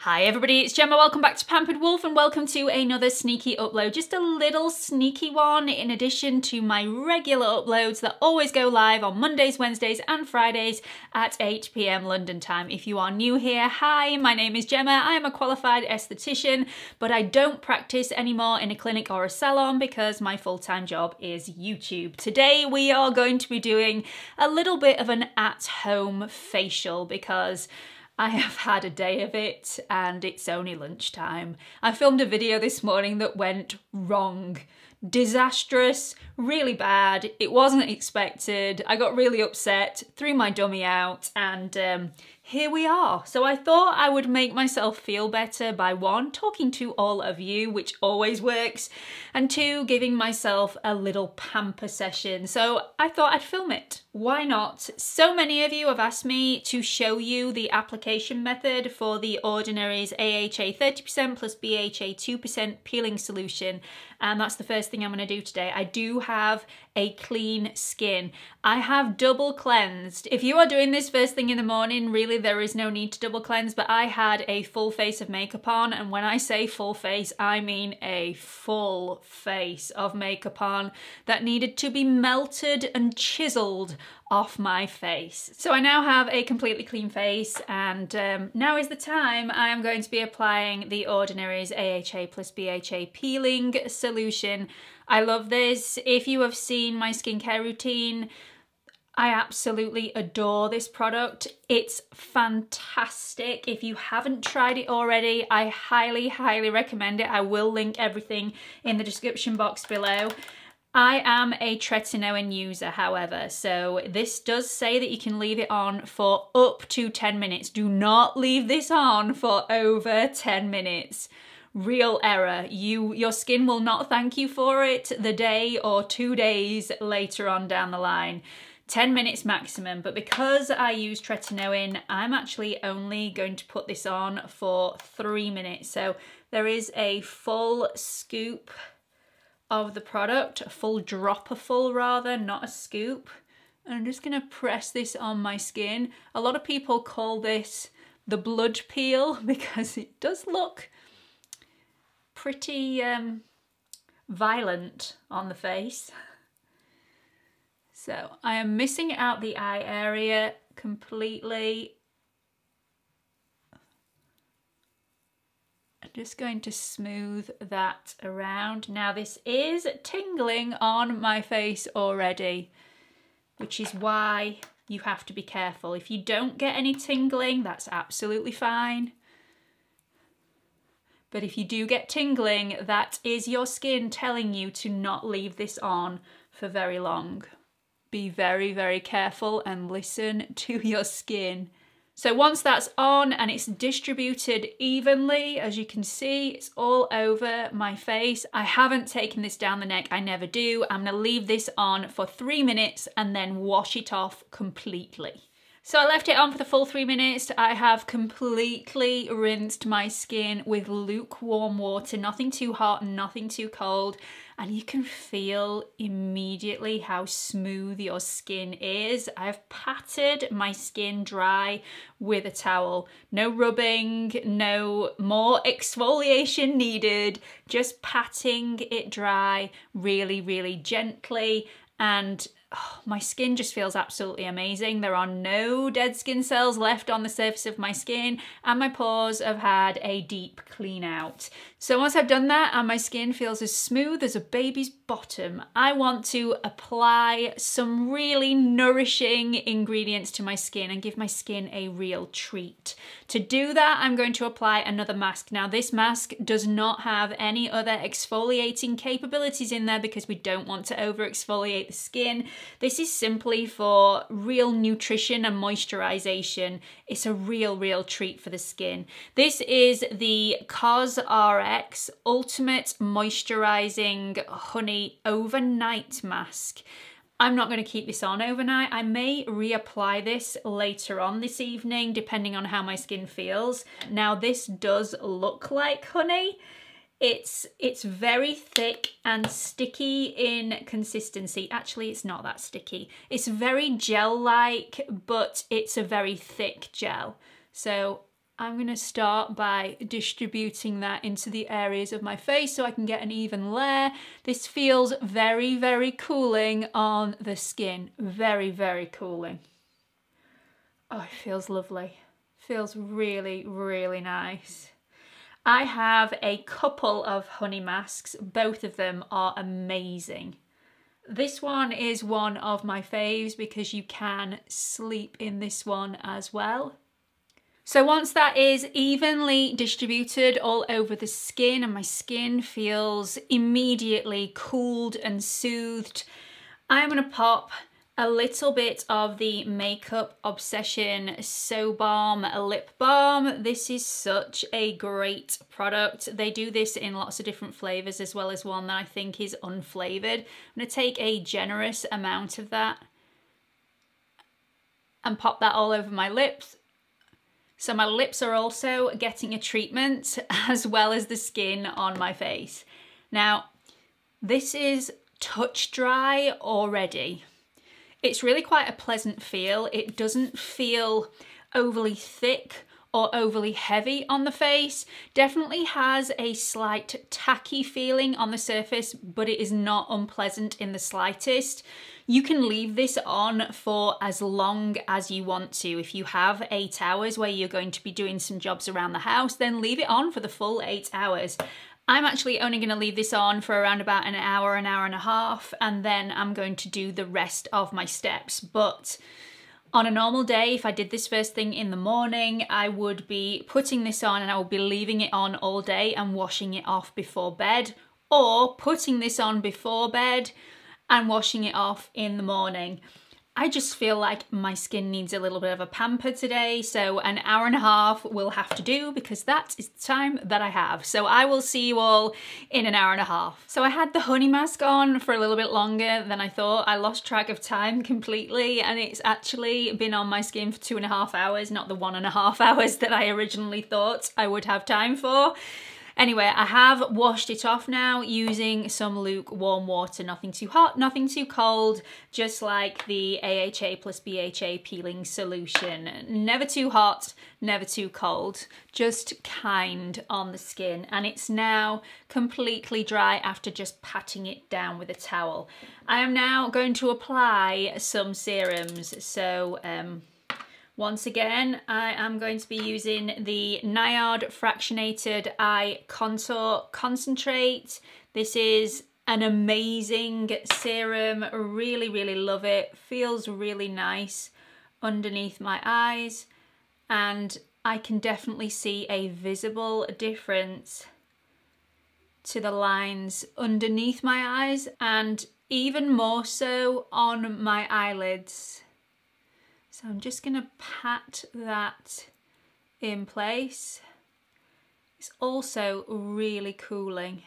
Hi everybody, it's Gemma. Welcome back to Pampered Wolf and welcome to another sneaky upload. Just a little sneaky one in addition to my regular uploads that always go live on Mondays, Wednesdays and Fridays at 8pm London time. If you are new here, hi, my name is Gemma. I am a qualified esthetician, but I don't practice anymore in a clinic or a salon because my full-time job is YouTube. Today we are going to be doing a little bit of an at-home facial because I have had a day of it and it's only lunchtime. I filmed a video this morning that went wrong. Disastrous, really bad. It wasn't expected. I got really upset, threw my dummy out and um, here we are. So I thought I would make myself feel better by one, talking to all of you, which always works, and two, giving myself a little pamper session. So I thought I'd film it. Why not? So many of you have asked me to show you the application method for the Ordinary's AHA 30% plus BHA 2% peeling solution. And that's the first thing I'm gonna do today. I do have a clean skin. I have double cleansed. If you are doing this first thing in the morning, really there is no need to double cleanse, but I had a full face of makeup on. And when I say full face, I mean a full face of makeup on that needed to be melted and chiseled off my face. So I now have a completely clean face and um, now is the time I am going to be applying the Ordinary's AHA plus BHA peeling solution. I love this. If you have seen my skincare routine, I absolutely adore this product. It's fantastic. If you haven't tried it already, I highly, highly recommend it. I will link everything in the description box below. I am a tretinoin user, however, so this does say that you can leave it on for up to 10 minutes. Do not leave this on for over 10 minutes. Real error. You, Your skin will not thank you for it the day or two days later on down the line. 10 minutes maximum, but because I use tretinoin, I'm actually only going to put this on for three minutes. So there is a full scoop of the product, a full dropper full rather, not a scoop. And I'm just gonna press this on my skin. A lot of people call this the blood peel because it does look pretty um, violent on the face. So I am missing out the eye area completely just going to smooth that around. Now this is tingling on my face already, which is why you have to be careful. If you don't get any tingling, that's absolutely fine. But if you do get tingling, that is your skin telling you to not leave this on for very long. Be very, very careful and listen to your skin. So once that's on and it's distributed evenly, as you can see, it's all over my face. I haven't taken this down the neck, I never do. I'm gonna leave this on for three minutes and then wash it off completely. So I left it on for the full three minutes. I have completely rinsed my skin with lukewarm water, nothing too hot, nothing too cold and you can feel immediately how smooth your skin is. I've patted my skin dry with a towel. No rubbing, no more exfoliation needed, just patting it dry really, really gently and my skin just feels absolutely amazing. There are no dead skin cells left on the surface of my skin and my pores have had a deep clean out. So once I've done that and my skin feels as smooth as a baby's bottom, I want to apply some really nourishing ingredients to my skin and give my skin a real treat. To do that, I'm going to apply another mask. Now this mask does not have any other exfoliating capabilities in there because we don't want to over exfoliate the skin. This is simply for real nutrition and moisturization. It's a real, real treat for the skin. This is the COSRX X Ultimate Moisturizing Honey Overnight Mask. I'm not going to keep this on overnight. I may reapply this later on this evening, depending on how my skin feels. Now, this does look like honey. It's, it's very thick and sticky in consistency. Actually, it's not that sticky. It's very gel-like, but it's a very thick gel. So I'm going to start by distributing that into the areas of my face so I can get an even layer. This feels very, very cooling on the skin. Very, very cooling. Oh, it feels lovely. Feels really, really nice. I have a couple of honey masks. Both of them are amazing. This one is one of my faves because you can sleep in this one as well. So once that is evenly distributed all over the skin and my skin feels immediately cooled and soothed, I'm to pop a little bit of the Makeup Obsession So Balm Lip Balm. This is such a great product. They do this in lots of different flavours as well as one that I think is unflavoured. I'm going to take a generous amount of that and pop that all over my lips so my lips are also getting a treatment as well as the skin on my face. Now, this is touch dry already. It's really quite a pleasant feel. It doesn't feel overly thick or overly heavy on the face. Definitely has a slight tacky feeling on the surface, but it is not unpleasant in the slightest. You can leave this on for as long as you want to. If you have eight hours where you're going to be doing some jobs around the house, then leave it on for the full eight hours. I'm actually only going to leave this on for around about an hour, an hour and a half, and then I'm going to do the rest of my steps. But on a normal day, if I did this first thing in the morning, I would be putting this on and I would be leaving it on all day and washing it off before bed or putting this on before bed and washing it off in the morning. I just feel like my skin needs a little bit of a pamper today, so an hour and a half will have to do because that is the time that I have. So I will see you all in an hour and a half. So I had the honey mask on for a little bit longer than I thought. I lost track of time completely and it's actually been on my skin for two and a half hours, not the one and a half hours that I originally thought I would have time for. Anyway, I have washed it off now using some lukewarm water, nothing too hot, nothing too cold, just like the AHA plus BHA peeling solution. Never too hot, never too cold, just kind on the skin. And it's now completely dry after just patting it down with a towel. I am now going to apply some serums. So, um, once again, I am going to be using the NIOD Fractionated Eye Contour Concentrate. This is an amazing serum. Really, really love it. Feels really nice underneath my eyes. And I can definitely see a visible difference to the lines underneath my eyes and even more so on my eyelids. So I'm just going to pat that in place. It's also really cooling.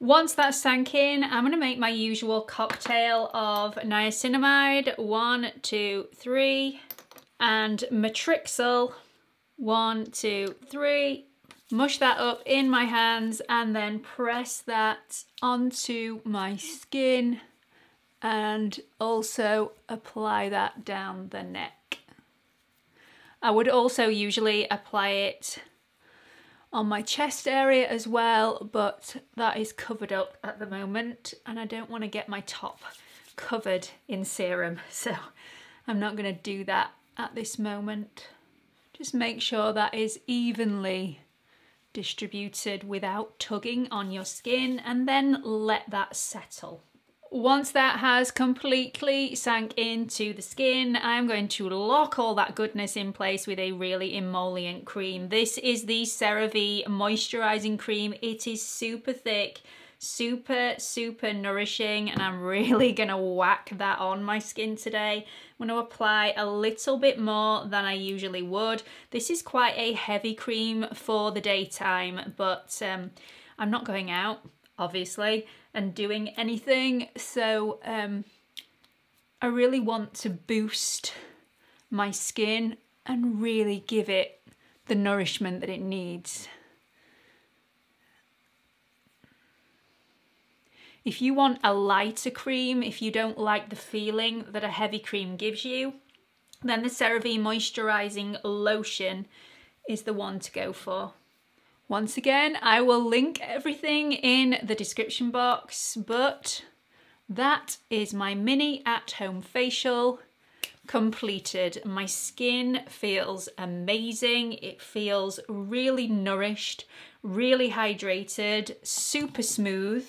Once that's sank in, I'm going to make my usual cocktail of niacinamide, one, two, three, and matrixyl, one, two, three. Mush that up in my hands and then press that onto my skin and also apply that down the neck. I would also usually apply it on my chest area as well, but that is covered up at the moment and I don't want to get my top covered in serum, so I'm not going to do that at this moment. Just make sure that is evenly distributed without tugging on your skin and then let that settle. Once that has completely sank into the skin, I'm going to lock all that goodness in place with a really emollient cream. This is the CeraVe Moisturizing Cream. It is super thick, super, super nourishing, and I'm really gonna whack that on my skin today. I'm gonna apply a little bit more than I usually would. This is quite a heavy cream for the daytime, but um, I'm not going out, obviously and doing anything. So um, I really want to boost my skin and really give it the nourishment that it needs. If you want a lighter cream, if you don't like the feeling that a heavy cream gives you, then the CeraVe Moisturising Lotion is the one to go for. Once again, I will link everything in the description box, but that is my mini at-home facial completed. My skin feels amazing. It feels really nourished, really hydrated, super smooth.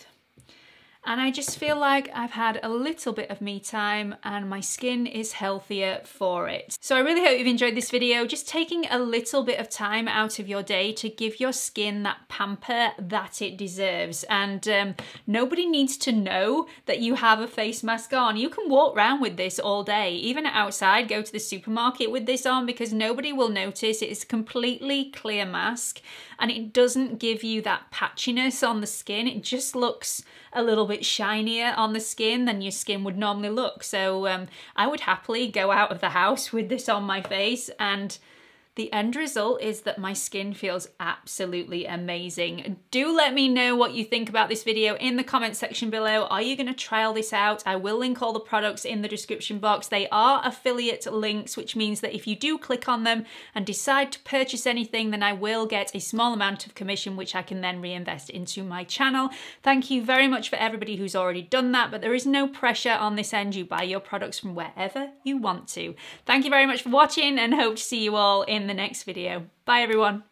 And I just feel like I've had a little bit of me time and my skin is healthier for it. So I really hope you've enjoyed this video, just taking a little bit of time out of your day to give your skin that pamper that it deserves. And um, nobody needs to know that you have a face mask on. You can walk around with this all day, even outside, go to the supermarket with this on because nobody will notice. It is a completely clear mask and it doesn't give you that patchiness on the skin. It just looks a little bit shinier on the skin than your skin would normally look. So um, I would happily go out of the house with this on my face and the end result is that my skin feels absolutely amazing. Do let me know what you think about this video in the comment section below. Are you gonna trial this out? I will link all the products in the description box. They are affiliate links, which means that if you do click on them and decide to purchase anything, then I will get a small amount of commission, which I can then reinvest into my channel. Thank you very much for everybody who's already done that, but there is no pressure on this end. You buy your products from wherever you want to. Thank you very much for watching and hope to see you all in in the next video. Bye everyone.